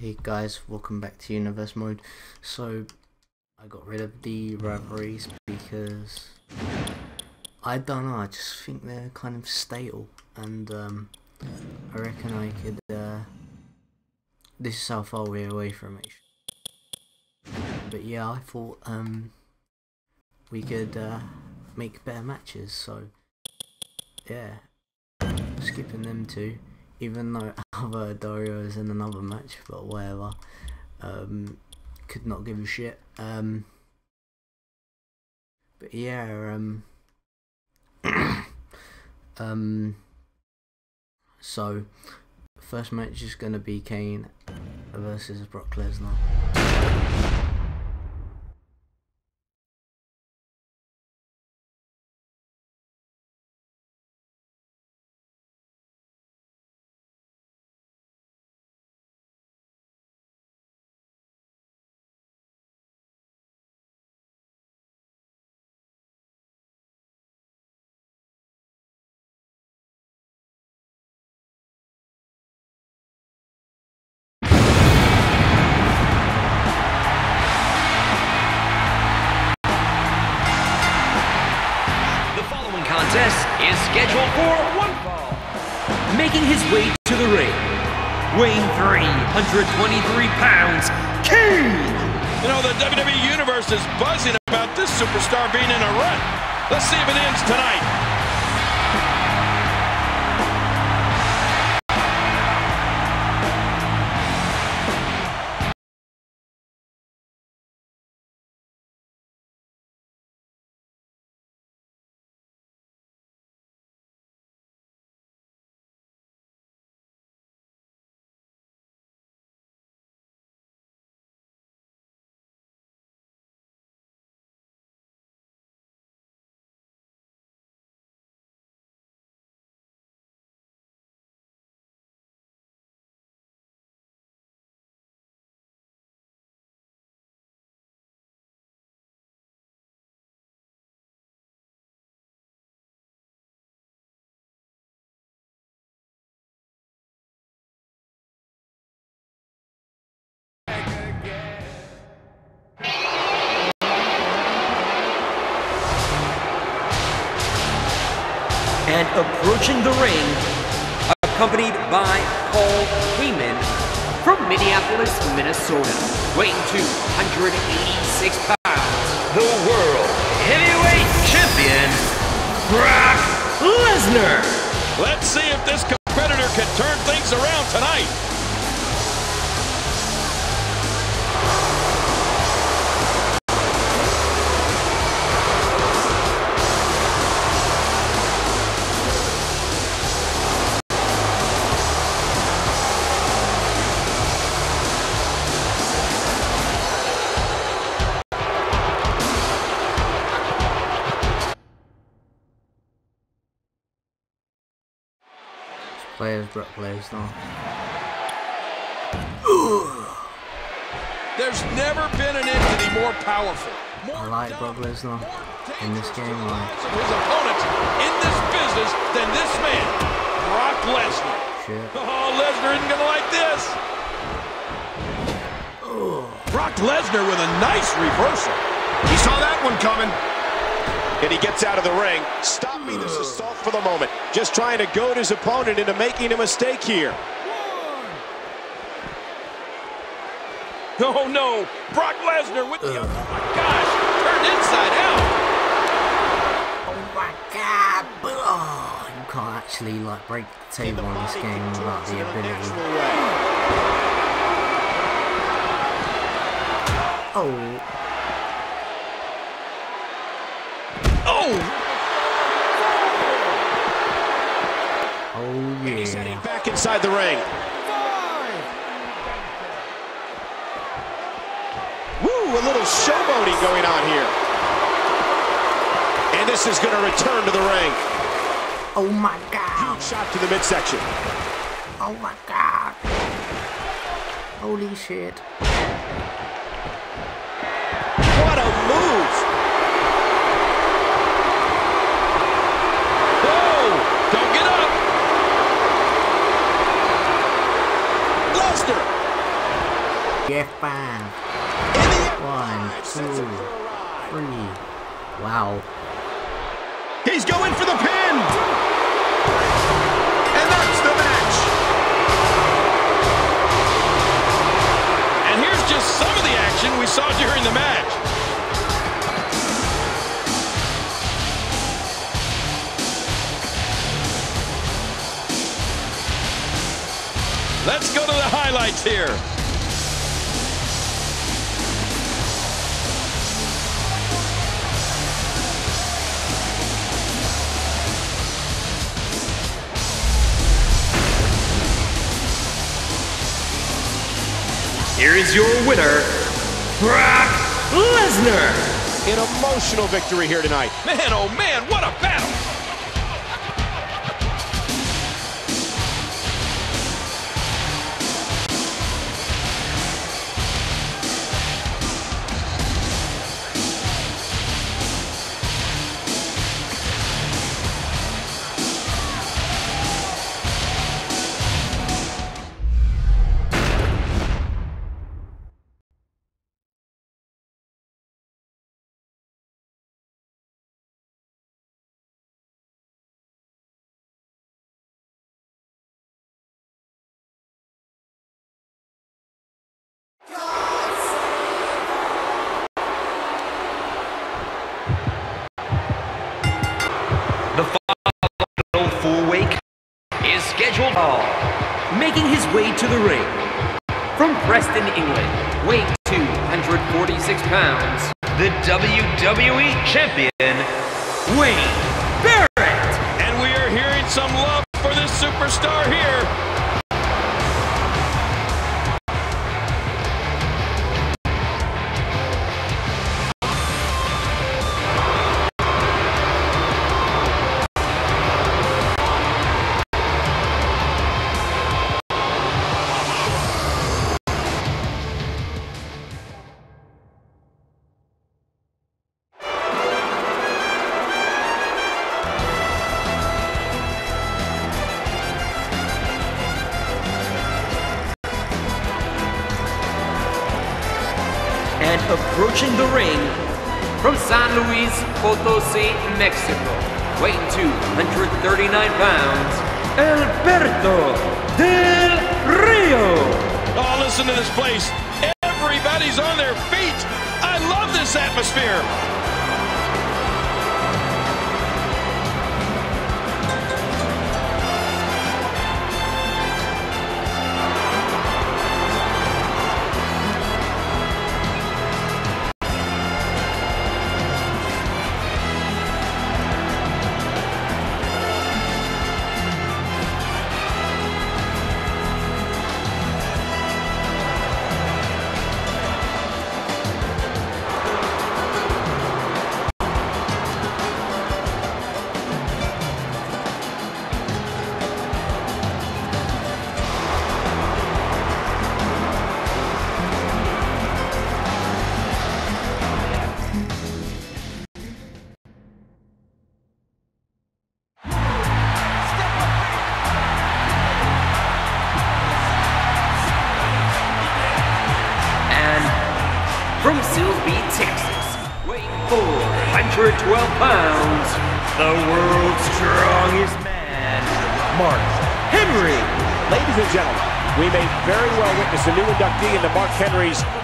Hey guys, welcome back to Universe Mode. So, I got rid of the rivalries because I don't know, I just think they're kind of stale and um, I reckon I could, uh, this is how far we're away from it. But yeah, I thought um, we could uh, make better matches, so yeah, skipping them two even though Dario is in another match, but whatever. Um, could not give a shit. Um, but yeah, um, um, so first match is gonna be Kane versus Brock Lesnar. Making his way to the ring, weighing 323 pounds, Kane! You know, the WWE Universe is buzzing about this superstar being in a rut. Let's see if it ends tonight. Approaching the ring, accompanied by Paul Heyman from Minneapolis, Minnesota, weighing 286 pounds, the World Heavyweight Champion, Brock Lesnar! Let's see if this competitor can turn things around tonight. Players Brock Lesnar. There's never been an entity more powerful. More I like Brock Lesnar in this game, to like- his opponents in this business than this man, Brock Lesnar. Shit. Oh, Lesnar isn't gonna like this. Brock Lesnar with a nice reversal. He saw that one coming. And he gets out of the ring. Stop me this assault for the moment. Just trying to goad his opponent into making a mistake here. Oh no, Brock Lesnar with the, oh my gosh, turned inside out. Oh my god! Oh, you can't actually like break the table on this game without the ability. Oh, oh He's heading yeah. back inside the ring. Woo, a little showboating going on here. And this is going to return to the ring. Oh my god! Shot to the midsection. Oh my god! Holy shit! What a move. whoa, don't get up. Lesnar. F5. One, two, three. Wow. He's going for the pin! And that's the match! And here's just some of the action we saw during the match. Let's go to the highlights here. Here is your winner, Brock Lesnar. An emotional victory here tonight. Man, oh man, what a battle! To the ring. From Preston, England, weighing 246 pounds, the WWE Champion, Wade Barrett. And we are hearing some love approaching the ring from San Luis Potosi, Mexico, weighing 239 pounds, Alberto Del Rio. Oh, listen to this place. Everybody's on their feet. I love this atmosphere.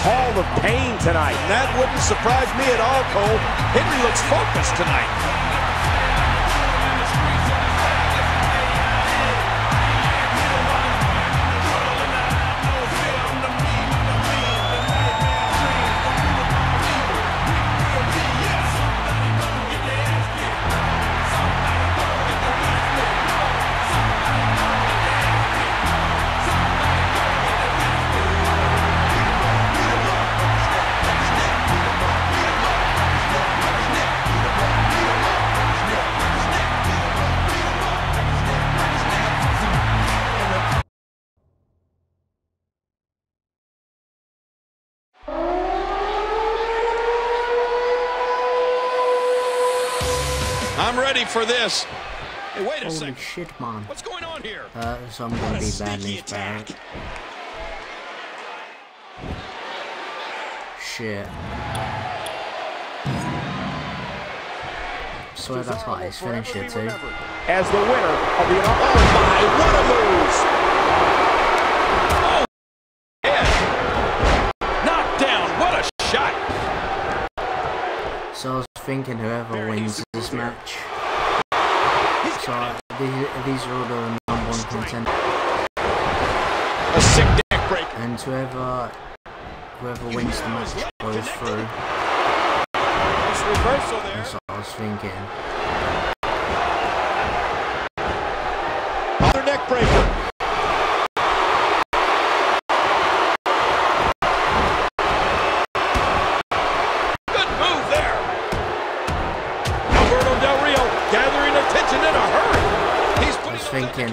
Hall of Pain tonight. And That wouldn't surprise me at all, Cole. Henry looks focused tonight. I'm ready for this. Hey, wait a Holy second. shit, man. What's going on here? Uh, so I'm gonna be bad sneaky news attack. Barrett. shit. Swear that's like his finisher too. As the winner of the Oh my, what a move! Knocked down. What a shot. So I was thinking whoever wins this match. So uh, these, these are all the number one contenders. A sick neck break. And whoever whoever wins the match goes through. Nice reversal there. That's what I was thinking. Other neck breaker. Good move there. Alberto Del Rio gathering attention in a hurry. He's I was thinking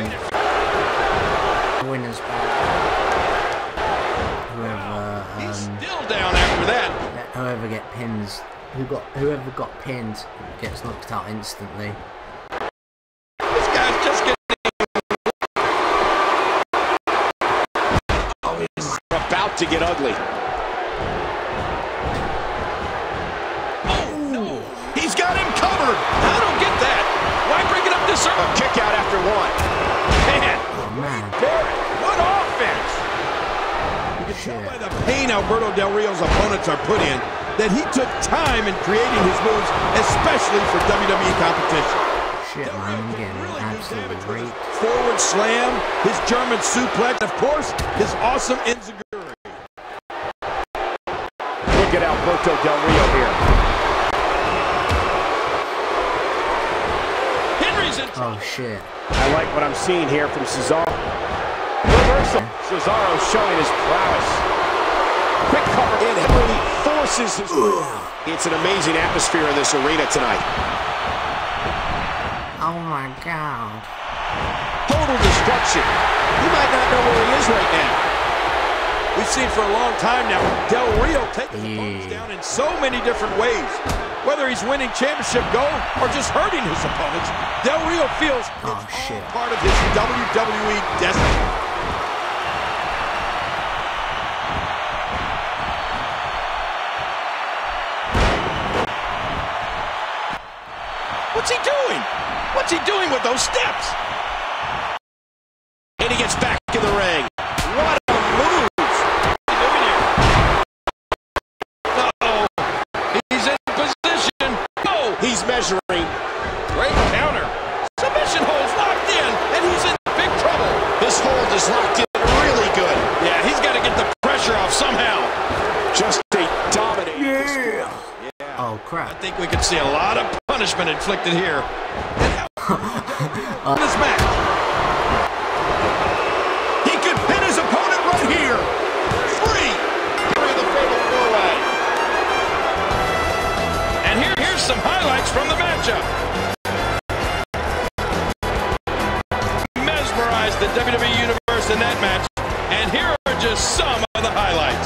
who got whoever got pinned gets knocked out instantly. This guy's just getting oh, About to get ugly. Oh, no. He's got him covered. I don't get that. Why bring it up this A early? kick out after one. Man, Oh man, Barrett, what offense. You can Shit. By the pain Alberto Del Rio's opponents are put in, that he took time in creating his moves, especially for WWE competition. Shit man, I'm getting absolutely raped. Forward slam, his German suplex, of course, his awesome enziguri. Look at Alberto Del Rio here. Henry's in Oh shit. I like what I'm seeing here from Cesaro. Reversal. Cesaro showing his prowess. Quick cover. And Henry forces his It's an amazing atmosphere in this arena tonight. Oh my god. Total destruction. He might not know where he is right now. We've seen for a long time now Del Rio take his opponents down in so many different ways. Whether he's winning championship gold or just hurting his opponents, Del Rio feels Oh, it's shit. all part of his WWE destiny. What's he doing with those steps? And he gets back in the ring. What a move. doing here? Uh-oh. He's in position. Oh, He's measuring. great counter. Submission holds locked in, and he's in big trouble. This hold is locked in really good. Yeah, he's got to get the pressure off somehow. Just a dominating. Yeah. Oh crap. I think we could see a lot of punishment inflicted here. This match. He could pin his opponent right here. Three. The fatal four-way. And here, here's some highlights from the matchup. Mesmerized the WWE Universe in that match. And here are just some of the highlights.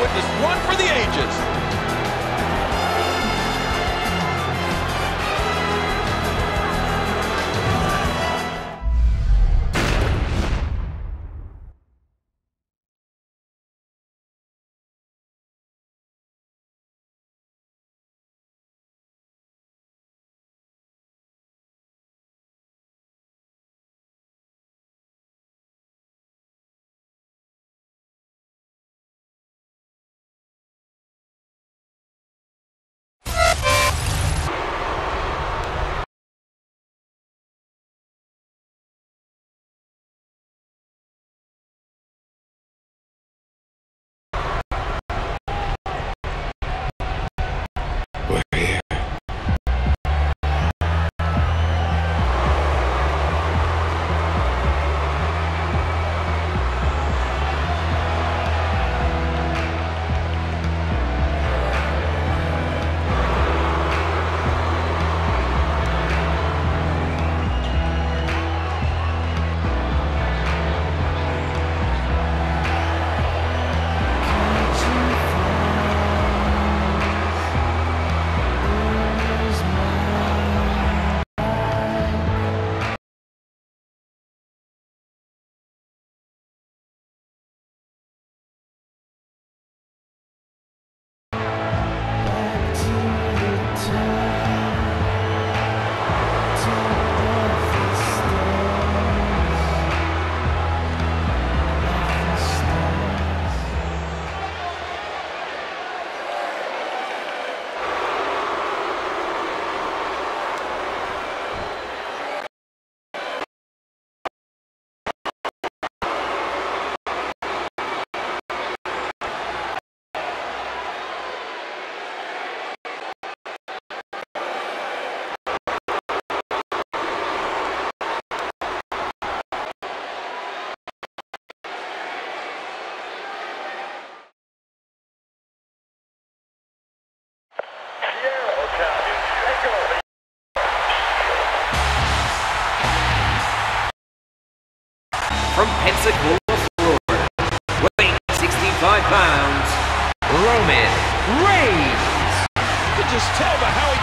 Witnessed one for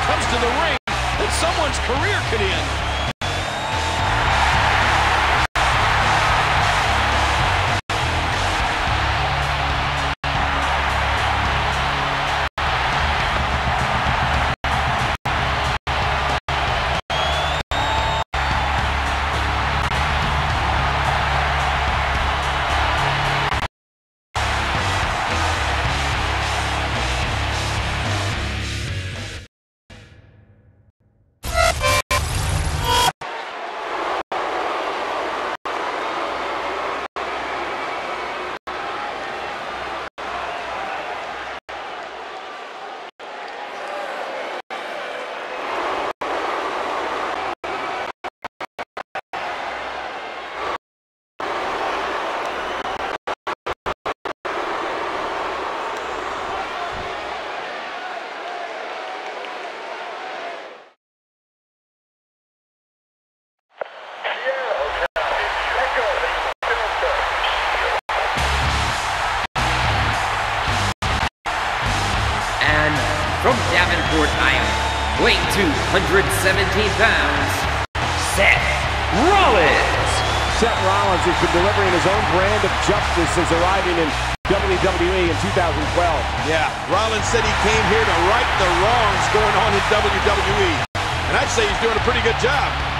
comes to the ring since arriving in WWE in 2012. Yeah, Rollins said he came here to right the wrongs going on in WWE. And I'd say he's doing a pretty good job.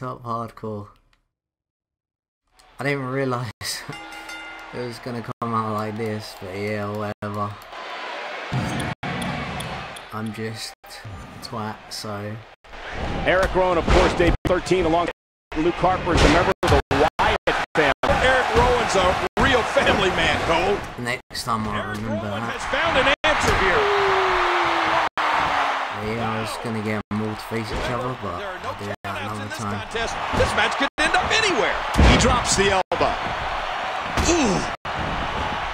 Top hardcore. I didn't realise it was gonna come out like this, but yeah, whatever. I'm just a twat, so Eric Rowan, of course, day 13 along with Luke Harper is a member of the Wyatt family. Eric Rowan's a real family man, Cole. next time I'll Eric remember Rowan that. has found an answer here. Yeah, I was gonna get them to face each other, but There are no I'll do in this time. contest. This match could end up anywhere. He drops the elbow. Ooh.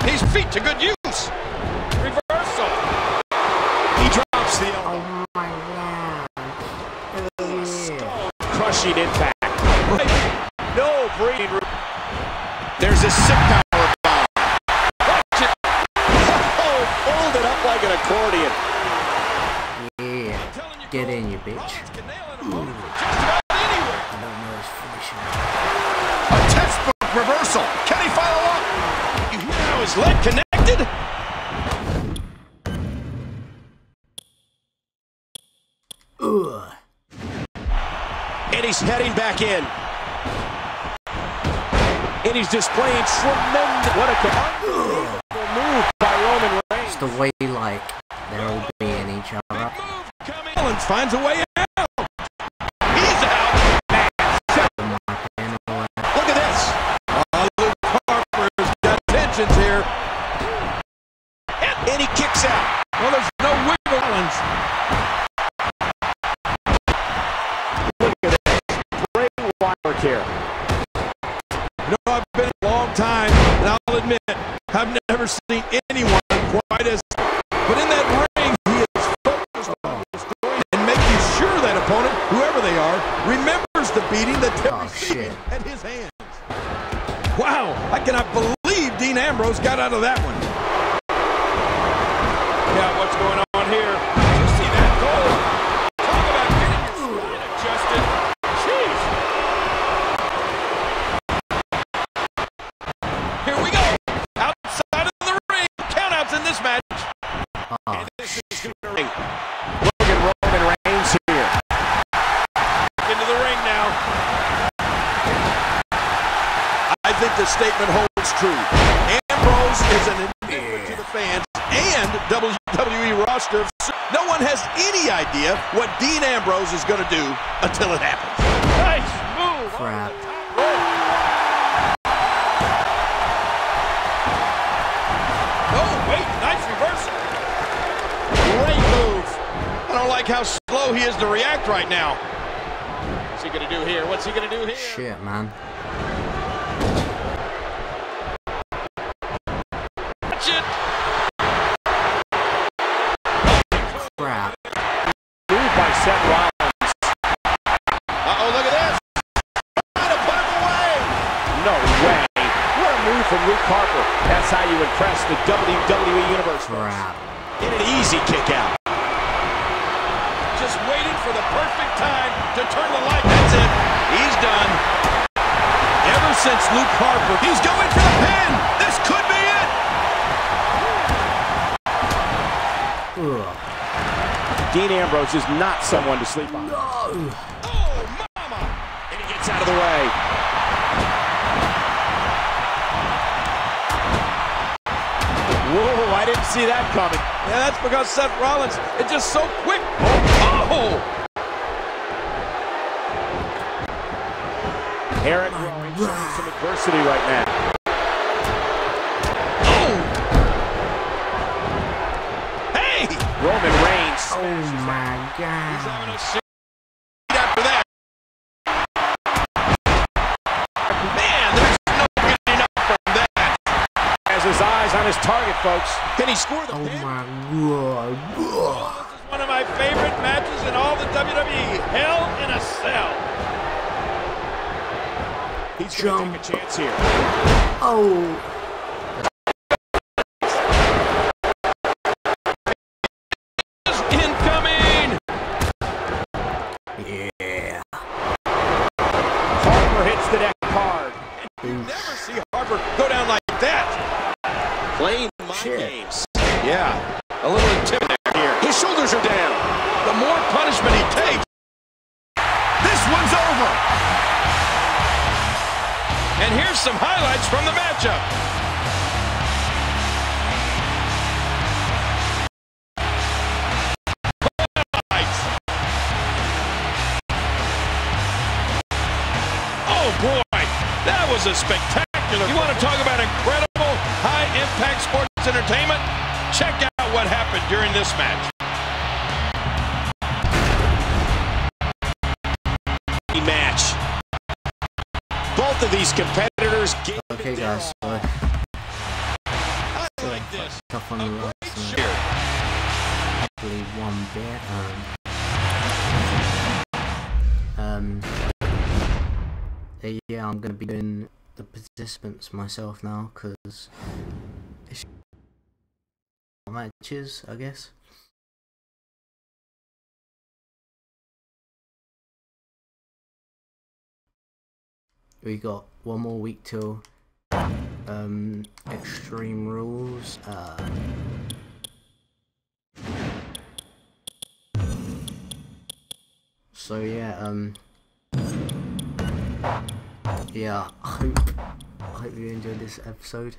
His feet to good use. Reversal. He drops the elbow. Oh my god! Yeah. Crushing impact. No breathing room. There's a sick power bomb. Watch it. Oh, folded up like an accordion. Yeah, Telling you, get in, you bitch. Rollins can nail an opponent from just about anywhere. I don't know his finishing. A textbook reversal. Can he follow up? How his leg connected? Ugh. And he's heading back in. And he's displaying tremendous. What a move by Roman Reigns. Just the way like they're all beating each other up. Rollins finds a way out. He's out. Look at this. Oh, Luke Harper's got tensions here. And he kicks out. Well, there's no wiggle. Rollins. Look at this. Bray Wyatt here. You know, I've been a long time, and I'll admit, I've never seen anyone got out of that one. Yeah, what's going on here? Did you see that goal? Talk about getting your spine adjusted. Jeez. Here we go. Outside of the ring. Countouts in this match. Oh, This is going to ring. Look at Roman Reigns here. Into the ring now. I think the statement holds true. Ambrose is an enigma to the fans and WWE roster. No one has any idea what Dean Ambrose is going to do until it happens. Nice move. crap. Oh, wait, nice reversal. Great move. I don't like how slow he is to react right now. What's he going to do here? What's he going to do here? Shit, man. From Luke Harper. That's how you impress the WWE Universe. folks. Crap. In an easy kick out. Just waiting for the perfect time to turn the light. That's it. He's done. Ever since Luke Harper, he's going for the pin. This could be it. Ugh. Dean Ambrose is not someone to sleep on. No. Oh, mama. And he gets out of the way. Whoa, I didn't see that coming. Yeah, that's because Seth Rollins is just so quick. Oh, Eric Rowan showing some adversity right now. oh. Hey, Roman Reigns. Oh my having god. On his target, folks. Can he score the Oh pin? my god. This is one of my favorite matches in all the WWE. Hell in a Cell. He's going to take a chance here. Oh. Incoming! Yeah. Harper hits the deck hard. Some highlights from the matchup. Oh boy, that was a spectacular. You want to talk about incredible high impact sports entertainment? Check out what happened during this match. Match. Both of these competitors gave Okay, guys. I like this. tough on the last one. Here. Actually, one bit. Um. Um. Yeah, I'm gonna be doing the participants myself now because it's matches, I guess. We got one more week till um extreme rules. Uh, so yeah, um, yeah. I hope I hope you enjoyed this episode.